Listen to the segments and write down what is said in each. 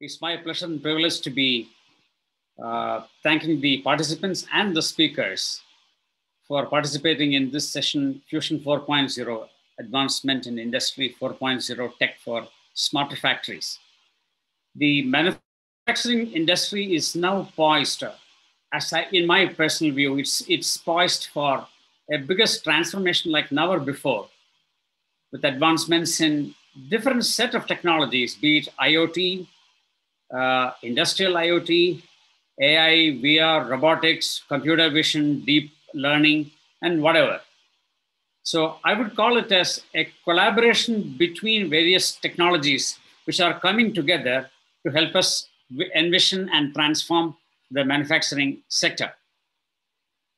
It's my pleasure and privilege to be uh, thanking the participants and the speakers for participating in this session, Fusion 4.0, Advancement in Industry 4.0 Tech for Smarter Factories. The manufacturing industry is now poised, as I, in my personal view, it's, it's poised for a biggest transformation like never before with advancements in different set of technologies, be it IoT, uh, industrial IoT, AI, VR, robotics, computer vision, deep learning, and whatever. So I would call it as a collaboration between various technologies which are coming together to help us envision and transform the manufacturing sector.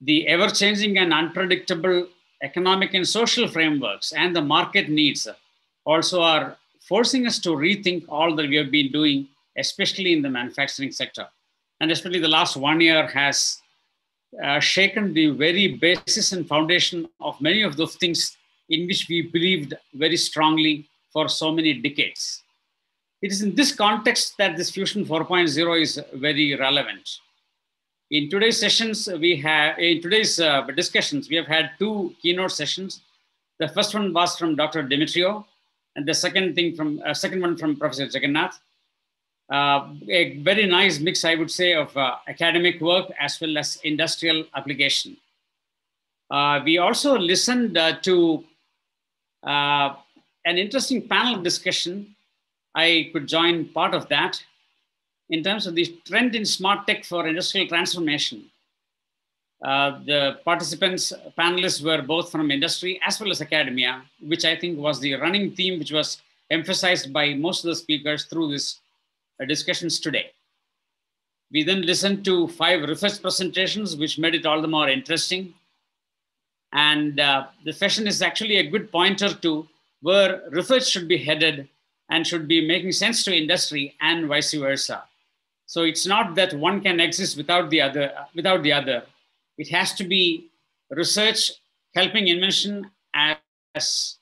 The ever changing and unpredictable economic and social frameworks and the market needs also are forcing us to rethink all that we have been doing, especially in the manufacturing sector. And especially the last one year has uh, shaken the very basis and foundation of many of those things in which we believed very strongly for so many decades. It is in this context that this Fusion 4.0 is very relevant. In today's sessions, we have, in today's uh, discussions, we have had two keynote sessions. The first one was from Dr. Demetrio, and the second thing from, uh, second one from Professor Jagannath. Uh, a very nice mix, I would say, of uh, academic work as well as industrial application. Uh, we also listened uh, to uh, an interesting panel discussion. I could join part of that in terms of the trend in smart tech for industrial transformation. Uh, the participants, panelists were both from industry as well as academia, which I think was the running theme, which was emphasized by most of the speakers through this discussions today. We then listened to five research presentations, which made it all the more interesting. And uh, the session is actually a good pointer to where research should be headed and should be making sense to industry and vice versa. So it's not that one can exist without the other, without the other. It has to be research helping invention as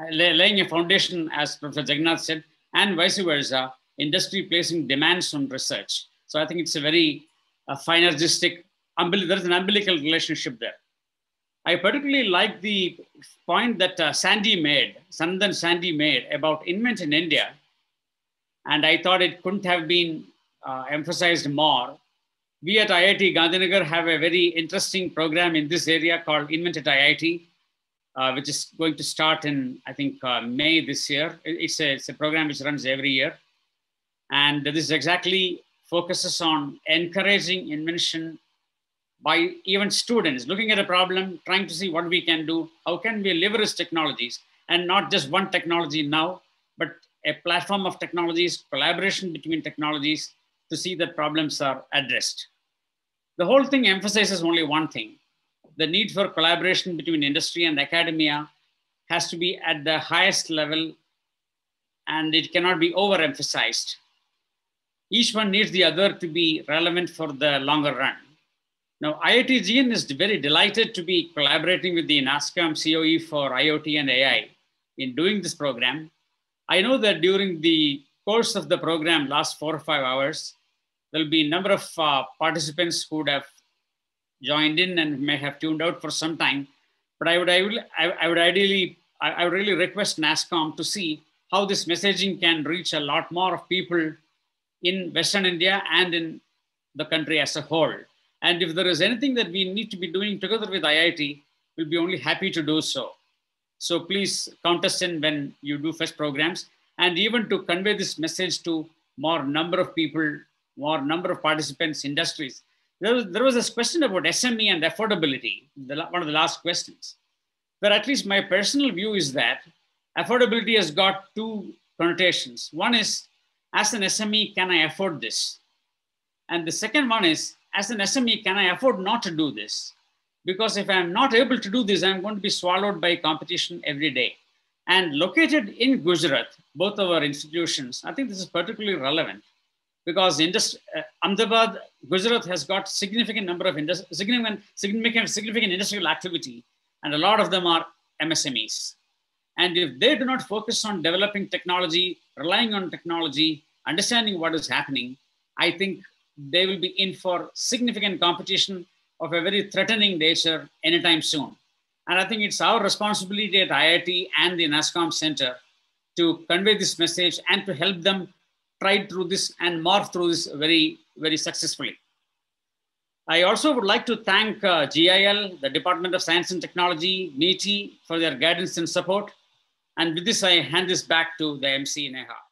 uh, laying a foundation, as Professor Jagannath said, and vice versa, industry placing demands on research. So I think it's a very uh, synergistic, there is an umbilical relationship there. I particularly like the point that uh, Sandy made, Sandan Sandy made about Invent in India. And I thought it couldn't have been uh, emphasized more we at IIT Gandhinagar have a very interesting program in this area called Invent at IIT, uh, which is going to start in, I think, uh, May this year. It's a, it's a program which runs every year. And this exactly focuses on encouraging invention by even students, looking at a problem, trying to see what we can do, how can we leverage technologies, and not just one technology now, but a platform of technologies, collaboration between technologies to see that problems are addressed. The whole thing emphasizes only one thing. The need for collaboration between industry and academia has to be at the highest level and it cannot be overemphasized. Each one needs the other to be relevant for the longer run. Now, IIT is very delighted to be collaborating with the NASSCOM COE for IoT and AI in doing this program. I know that during the course of the program, last four or five hours, there'll be a number of uh, participants who would have joined in and may have tuned out for some time. But I would, I would, I would ideally, I, I would really request NASSCOM to see how this messaging can reach a lot more of people in Western India and in the country as a whole. And if there is anything that we need to be doing together with IIT, we'll be only happy to do so. So please count us in when you do first programs and even to convey this message to more number of people more number of participants, industries. There was, there was this question about SME and affordability, the, one of the last questions. But at least my personal view is that affordability has got two connotations. One is, as an SME, can I afford this? And the second one is, as an SME, can I afford not to do this? Because if I'm not able to do this, I'm going to be swallowed by competition every day. And located in Gujarat, both of our institutions, I think this is particularly relevant because industri- uh, Ahmedabad, Gujarat has got significant number of significant, significant, significant industrial activity, and a lot of them are MSMEs. And if they do not focus on developing technology, relying on technology, understanding what is happening, I think they will be in for significant competition of a very threatening nature anytime soon. And I think it's our responsibility at IIT and the NASSCOM Center to convey this message and to help them try through this and morph through this very, very successfully. I also would like to thank uh, GIL, the Department of Science and Technology, MeitY, for their guidance and support. And with this, I hand this back to the MC Neha.